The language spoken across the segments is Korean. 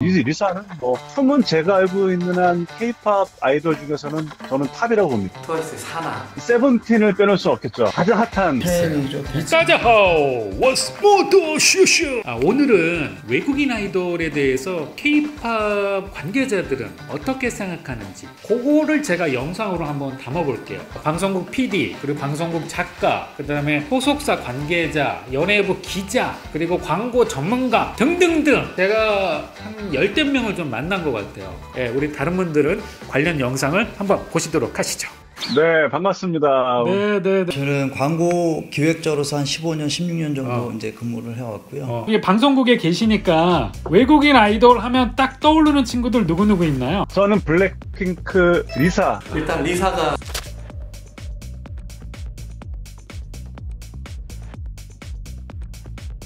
이 리사는 뭐 춤은 제가 알고 있는 한 케이팝 아이돌 중에서는 저는 탑이라고 봅니다. 트와이스의 사나 세븐틴을 빼놓을 수 없겠죠. 가장 핫한 팬이죠. 따자하오 워스포터 슈슈 아, 오늘은 외국인 아이돌에 대해서 K-팝 관계자들은 어떻게 생각하는지 그거를 제가 영상으로 한번 담아볼게요 방송국 PD 그리고 방송국 작가 그 다음에 소속사 관계자 연예부 기자 그리고 광고 전문가 등등등 제가 한 열댓 명을 좀 만난 것 같아요 예, 우리 다른 분들은 관련 영상을 한번 보시도록 하시죠 네 반갑습니다. 네 네 네 저는 광고 기획자로서 한 15년, 16년 정도 어. 이제 근무를 해왔고요. 어. 이게 방송국에 계시니까 외국인 아이돌 하면 딱 떠오르는 친구들 누구 누구 있나요? 저는 블랙핑크 리사 일단 리사가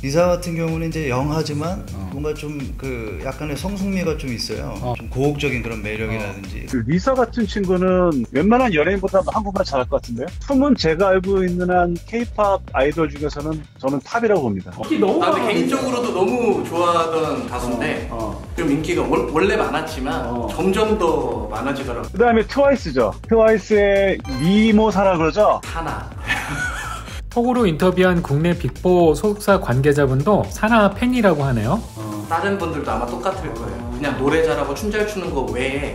리사 같은 경우는 이제 young하지만 어. 뭔가 좀 그 약간의 성숙미가 좀 있어요. 어. 좀 고혹적인 그런 매력이라든지. 그 리사 같은 친구는 웬만한 연예인보다 한국말 잘할 것 같은데요. 춤은 제가 알고 있는 한 케이팝 아이돌 중에서는 저는 탑이라고 봅니다. 너무 아, 근데 개인적으로도 너무 좋아하던 가수인데 어. 좀 인기가 월- 원래 많았지만 어. 점점 더 많아지더라고요. 그 다음에 트와이스죠. 트와이스의 미모사라 그러죠. 사나. 톡으로 인터뷰한 국내 빅보 소속사 관계자분도 사나 팬이라고 하네요. 다른 분들도 아마 똑같을 거예요. 그냥 노래 잘하고 춤 잘 추는 거 외에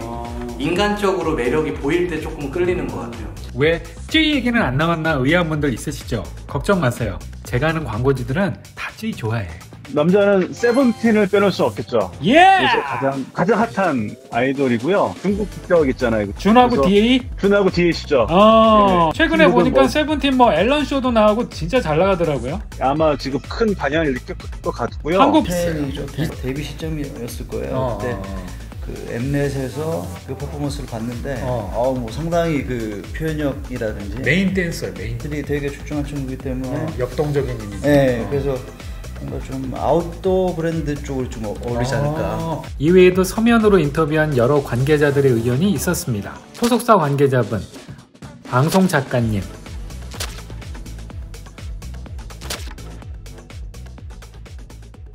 인간적으로 매력이 보일 때 조금 끌리는 것 같아요. 왜 쯔이 얘기는 안 나왔나 의아한 분들 있으시죠? 걱정 마세요. 제가 아는 광고주들은 다 쯔이 좋아해. 남자는 세븐틴을 빼놓을 수 없겠죠. 예! 요새 가장 가장 핫한 아이돌이고요. 중국 국적 있잖아요. 준하고 그래서 디에잇? 준하고 디에잇이죠. 어, 네. 최근에 보니까 뭐- 세븐틴 뭐 엘렌 쇼도 나오고 진짜 잘 나가더라고요. 아마 지금 큰 반향을 일으킬 것 같고요. 한국 팬이죠. 데뷔 시점이었을 거예요. 어, 그때 어, 그 엠넷에서 그 퍼포먼스를 봤는데 어. 어. 뭐 상당히 그 표현력이라든지 메인 댄서. 들이 되게 출중한 친구이기 때문에 어, 역동적인 이미지. 네, 어. 그래서 뭔가 좀 아웃도어 브랜드 쪽으로 좀 어- 어울리지 않을까. 어, 이외에도 서면으로 인터뷰한 여러 관계자들의 의견이 있었습니다. 소속사 관계자분, 방송 작가님,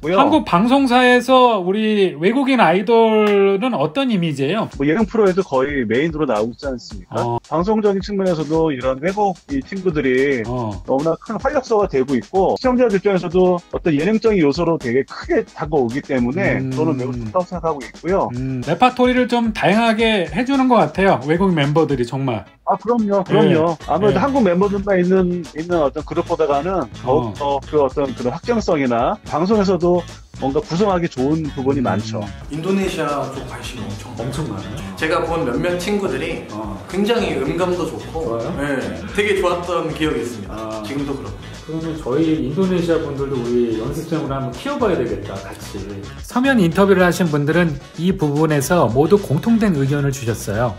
고요. 한국 방송사에서 우리 외국인 아이돌은 어떤 이미지예요? 뭐 예능 프로에도 거의 메인으로 나오고 있지 않습니까? 어. 방송적인 측면에서도 이런 외국 이 친구들이 어. 너무나 큰 활력소가 되고 있고 시청자들 입장에서도 어떤 예능적인 요소로 되게 크게 다가오기 때문에 음. 저는 매우 좋다고 생각하고 있고요. 음, 레파토리를 좀 다양하게 해주는 것 같아요. 외국 멤버들이 정말. 아 그럼요, 그럼요. 네. 아무래도 네. 한국 멤버들만 있는 있는 어떤 그룹보다는 더욱 더그 어떤 그런 확장성이나 방송에서도 뭔가 구성하기 좋은 부분이 음. 많죠. 인도네시아 쪽 관심이 엄청 많아요. 엄청 많아요. 제가 본 몇몇 친구들이 어. 굉장히 음감도 좋고? 네, 되게 좋았던 기억이 있습니다. 아. 지금도 그렇고. 그러면 저희 인도네시아 분들도 우리 연습생으로 한번 키워봐야 되겠다, 같이. 서면 인터뷰를 하신 분들은 이 부분에서 모두 공통된 의견을 주셨어요.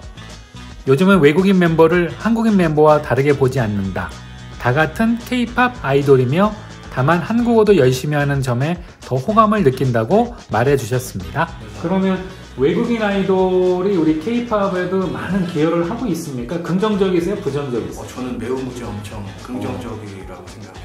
요즘은 외국인 멤버를 한국인 멤버와 다르게 보지 않는다. 다 같은 K-팝 아이돌이며 다만 한국어도 열심히 하는 점에 더 호감을 느낀다고 말해 주셨습니다. 그러면 외국인 아이돌이 우리 K-팝에도 많은 기여를 하고 있습니까? 긍정적이세요? 부정적이세요? 어, 저는 매우 무지 엄청 긍정적이라고. 어,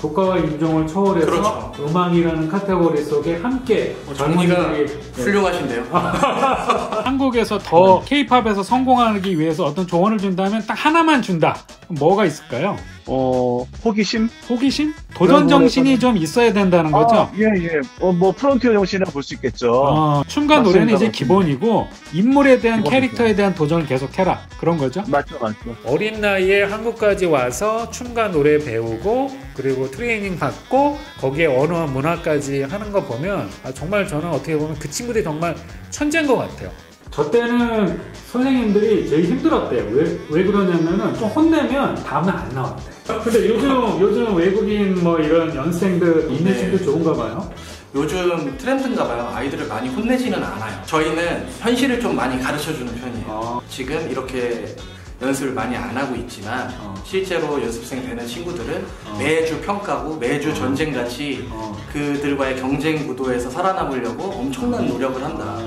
국가와 인종을 초월해서 그렇죠. 음악이라는 카테고리 속에 함께 어, 정리가 젊은이들이 네. 훌륭하신데요. 한국에서 더 K-팝에서 성공하기 위해서 어떤 조언을 준다면 딱 하나만 준다. 뭐가 있을까요? 어 호기심? 호기심? 도전 정신이 좀 있어야 된다는 거죠. 아, 예 예. 어, 뭐 프론티어 정신이라 볼 수 있겠죠. 어, 춤과 맞습니다, 노래는 이제 맞습니다. 기본이고 인물에 대한 기본이죠. 캐릭터에 대한 도전을 계속해라 그런 거죠. 맞죠 맞죠. 어린 나이에 한국까지 와서 춤과 노래 배우고 그리고 트레이닝 받고 거기에 언어와 문화까지 하는 거 보면 아, 정말 저는 어떻게 보면 그 친구들이 정말 천재인 것 같아요. 저 때는 선생님들이 제일 힘들었대요. 왜, 왜 그러냐면은 좀 혼내면 다음날 안 나왔대. 근데 요즘 요즘 외국인 뭐 이런 연생들 인내심도 네. 좋은가 봐요. 요즘 트렌드인가 봐요. 아이들을 많이 혼내지는 않아요. 저희는 현실을 좀 많이 가르쳐 주는 편이에요. 어. 지금 이렇게 연습을 많이 안 하고 있지만 어. 실제로 연습생 되는 친구들은 어. 매주 평가고 매주 전쟁같이 어. 그들과의 경쟁 구도에서 살아남으려고 엄청난 노력을 한다.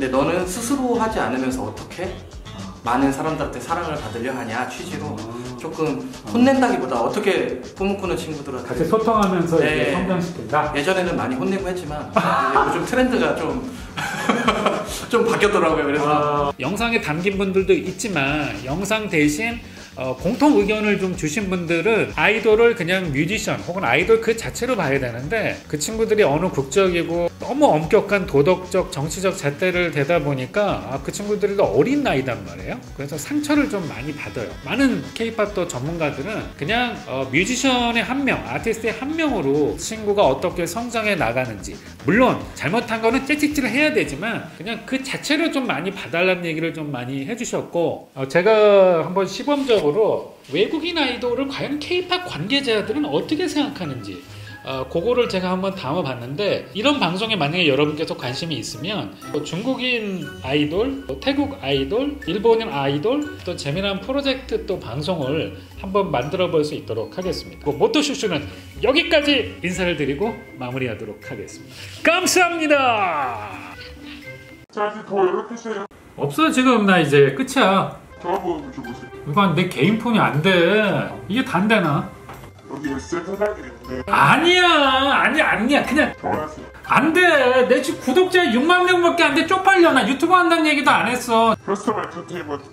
근데 너는 스스로 하지 않으면서 어떻게 많은 사람들한테 사랑을 받으려 하냐 취지로 조금 혼낸다기보다 어떻게 꿈을 꾸는 친구들한테 같이 소통하면서 네. 이제 성장시킨다. 예전에는 많이 혼내고 했지만 요즘 트렌드가 좀 좀 바뀌었더라고요. 그래서 아, 영상에 담긴 분들도 있지만 영상 대신 어, 공통 의견을 좀 주신 분들은 아이돌을 그냥 뮤지션 혹은 아이돌 그 자체로 봐야 되는데 그 친구들이 어느 국적이고 너무 엄격한 도덕적 정치적 잣대를 대다 보니까 아, 그 친구들도 어린 나이단 말이에요. 그래서 상처를 좀 많이 받아요. 많은 케이팝도 전문가들은 그냥 어, 뮤지션의 한명 아티스트의 한 명으로 친구가 어떻게 성장해 나가는지. 물론 잘못한 거는 째찍질을 해야 되지만 그냥 그 자체로 좀 많이 봐달라는 얘기를 좀 많이 해주셨고 어, 제가 한번 시범적 으로 외국인 아이돌을 과연 케이팝 관계자들은 어떻게 생각하는지 어, 그거를 제가 한번 담아봤는데 이런 방송에 만약에 여러분께서 관심이 있으면 뭐 중국인 아이돌, 뭐 태국 아이돌, 일본인 아이돌 또 재미난 프로젝트 또 방송을 한번 만들어 볼 수 있도록 하겠습니다. 뭐 모토슈슈는 여기까지 인사를 드리고 마무리하도록 하겠습니다. 감사합니다. 자, 이제 더 연락주세요. 없어 지금 나 이제 끝이야. 저 한번 줘보세요. 이건 내 개인 폰이 안 돼. 이게 되나? 여기 SM 사장이 있는데 아니야, 아니야, 아니야. 그냥 전화하세요. 안 돼. 내 지금 구독자 6만 명밖에 안 돼. 쪽팔려. 나 유튜브 한다는 얘기도 안 했어. 커스터머 엔터테인먼트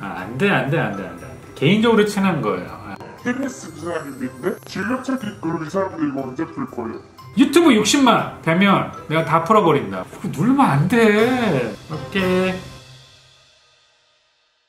아, 안 돼, 안 돼, 안 돼, 안 돼. 개인적으로 친한 거예요. 아. KBS 그 사람인데 질병 댓글을 이 사람들 이거 언제 풀 거예요? 유튜브 60만 되면 내가 다 풀어버린다. 그거 누르면 안 돼. 오케이.